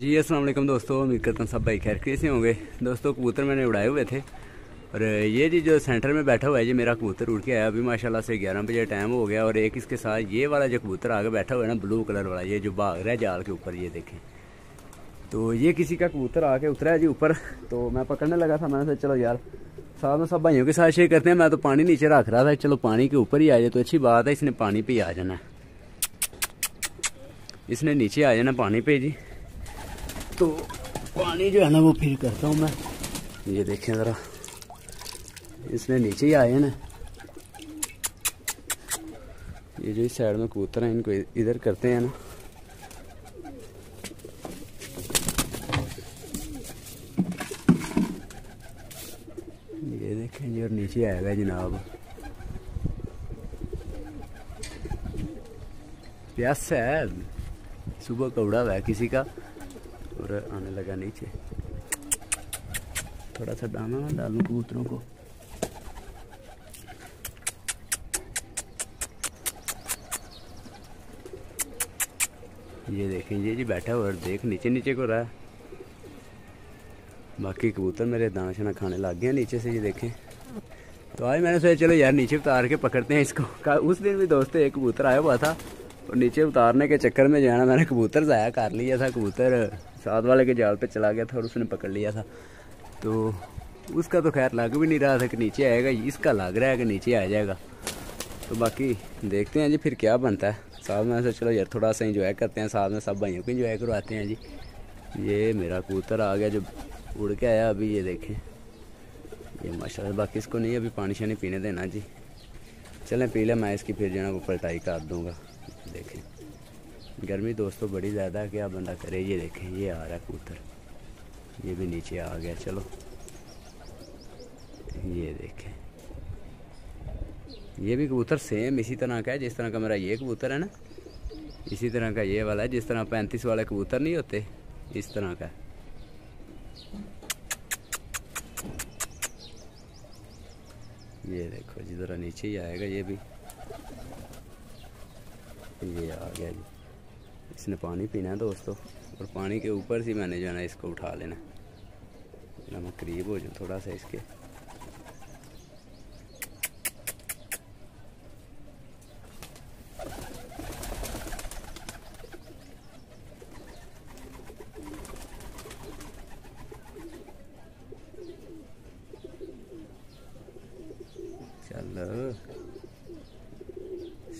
जी असलम दोस्तों, उम्मीद करता हूँ सब भाई खैर कैसे होंगे। दोस्तों, कबूतर मैंने उड़ाए हुए थे और ये जी जो सेंटर में बैठा हुआ है जी, मेरा कबूतर उड़ के आया। अभी माशाल्लाह से ग्यारह बजे टाइम हो गया और एक इसके साथ ये वाला जो कबूतर आगे बैठा हुआ है ना, ब्लू कलर वाला, ये जो भाग रहा है जाल के ऊपर, ये देखें। तो ये किसी का कबूतर आके उतरा है जी ऊपर तो मैं पकड़ने लगा था, मैंने सोचा चलो यार, साथ में सब भाइयों के साथ शेयर करते हैं, मैं तो पानी नीचे रख रहा था, चलो पानी के ऊपर ही आ जाए तो अच्छी बात है, इसने पानी पे ही आ जाना इसने नीचे आ जाना पानी पे जी। तो पानी जो है ना वो फिर करता हूँ मैं। ये देखें ज़रा। इसने नीचे ही आए ना। ये जो इस साइड में कबूतर हैं, इनको इधर करते हैं ना। ये देखें जी, और नीचे आएगा जनाब। प्यास है। सुबह कौड़ा हुआ है किसी का। और आने लगा नीचे थोड़ा सा दाना ना डालूं कबूतरों को। ये देखें ये जी बैठा हुआ और देख नीचे नीचे को रहा बाकी कबूतर मेरे दाना शाना खाने लग गए नीचे से, ये देखें। तो आज मैंने सोचा, चलो यार, नीचे उतार के पकड़ते हैं इसको। उस दिन भी दोस्तों, एक कबूतर आया हुआ था। और नीचे उतारने के चक्कर में जो है ना, मैंने कबूतर ज़ाया, कर लिया था, कबूतर साथ वाले के जाल पे चला गया था और उसने पकड़ लिया था। तो उसका तो खैर लग भी नहीं रहा था कि नीचे आएगा, इसका लग रहा है कि नीचे आ जाएगा। तो बाकी देखते हैं जी, फिर क्या बनता है। साथ में से चलो यार, थोड़ा सा इंजॉय करते हैं साथ में सब भाइयों को इंजॉय करवाते हैं जी। ये मेरा कबूतर आ गया जो उड़ के आया अभी, ये देखें। ये माशाल्लाह, बाकी इसको नहीं, अभी पानी शानी पीने देना जी। चलें, पी लें, मैं इसकी फिर जो है वो पलटाई कर दूँगा। देखें। गर्मी दोस्तों बड़ी ज़्यादा, क्या बंदा करे? ये देखें, ये आ रहा है कबूतर। ये भी नीचे आ गया, चलो। ये देखें। ये भी कबूतर सेम इसी तरह का है, जिस तरह का मेरा ये कबूतर है ना? इसी तरह का ये वाला है, जिस तरह पैंतीस वाले कबूतर नहीं होते, इस तरह का। ये देखो जी ज़रा नीचे ही आएगा, ये भी। ये आ गया जी। इसने पानी पीना है दोस्तों, और पानी के ऊपर से मैंने जो है ना इसको उठा लेना मैं करीब हो जाऊँ थोड़ा सा इसके। चल।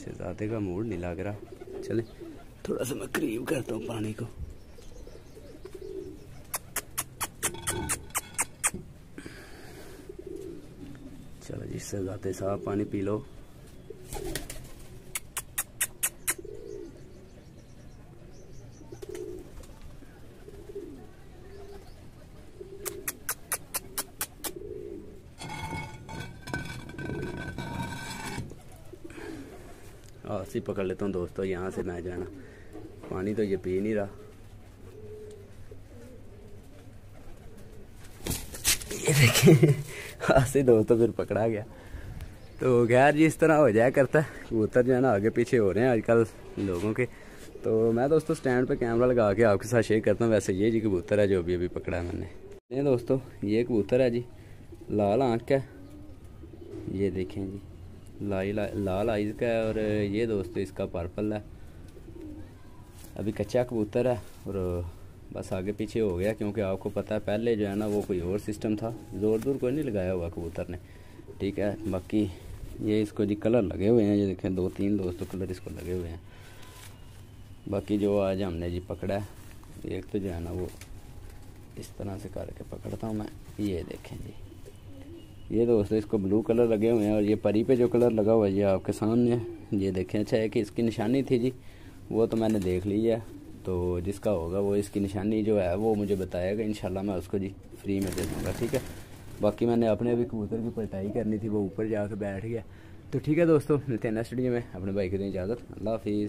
शहजादे का मूड नहीं लग रहा चले, थोड़ा सा मैं करीब करता हूँ पानी को। चलो जी, शहजादे साहब, पानी पी लो। ऐसे पकड़ लेता हूँ दोस्तों, यहाँ से मैं जाना। पानी तो ये पी नहीं रहा। ये देखिए ऐसे दोस्तों फिर पकड़ा गया। तो खैर जी, इस तरह हो जाया करता है। कबूतर जो है ना, आगे पीछे हो रहे हैं आजकल लोगों के। तो मैं दोस्तों स्टैंड पे कैमरा लगा के आपके साथ शेयर करता हूँ। वैसे ये जी कबूतर है जो अभी अभी पकड़ा है मैंने। दोस्तों, ये कबूतर है जी, लाल आँख है। ये देखें जी। लाई ला, लाल आइज़ का है और ये दोस्तों इसका पर्पल है। अभी कच्चा कबूतर है और बस आगे पीछे हो गया क्योंकि आपको पता है पहले जो है ना वो कोई और सिस्टम था। ज़ोर दूर कोई नहीं लगाया हुआ कबूतर ने। ठीक है बाकी ये इसको जी कलर लगे हुए हैं ये देखें दो तीन दोस्तों कलर इसको लगे हुए हैं। बाकी जो आज हमने जी पकड़ा है एक तो जो है ना वो इस तरह से करके पकड़ता हूँ मैं ये देखें जी। ये दोस्तों इसको ब्लू कलर लगे हुए हैं और ये परी पे जो कलर लगा हुआ है, ये आपके सामने ये देखें अच्छा है कि इसकी निशानी थी जी। वो तो मैंने देख ली है। तो जिसका होगा वो इसकी निशानी जो है, वो मुझे बताएगा इन मैं उसको जी फ्री में दे दूँगा, ठीक है? बाकी मैंने अपने अभी कबूतर की पलटाई करनी थी, वो ऊपर जाकर बैठ गया। तो ठीक है दोस्तों, मिलते हैं नेक्स्ट वीडियो में। अपने भाई को दें इजाज़त। अल्लाह हाफिज़।